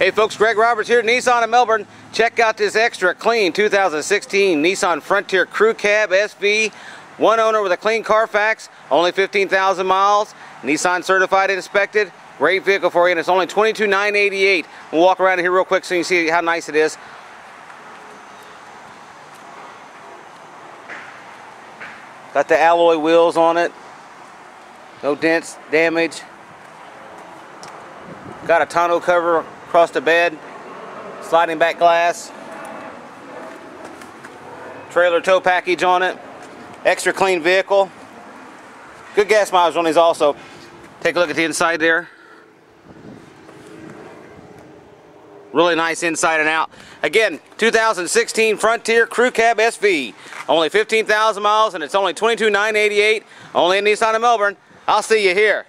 Hey folks, Greg Roberts here Nissan in Melbourne. Check out this extra clean 2016 Nissan Frontier Crew Cab SV. One owner with a clean Carfax, only 15,000 miles. Nissan certified and inspected. Great vehicle for you and it's only $22,988. We'll walk around here real quick so you can see how nice it is. Got the alloy wheels on it. No dents, damage. Got a tonneau cover across the bed, sliding back glass, trailer tow package on it, extra clean vehicle. Good gas mileage on these also. Take a look at the inside there. Really nice inside and out. Again, 2016 Frontier Crew Cab SV. Only 15,000 miles and it's only $22,988. Only in Nissan of Melbourne. I'll see you here.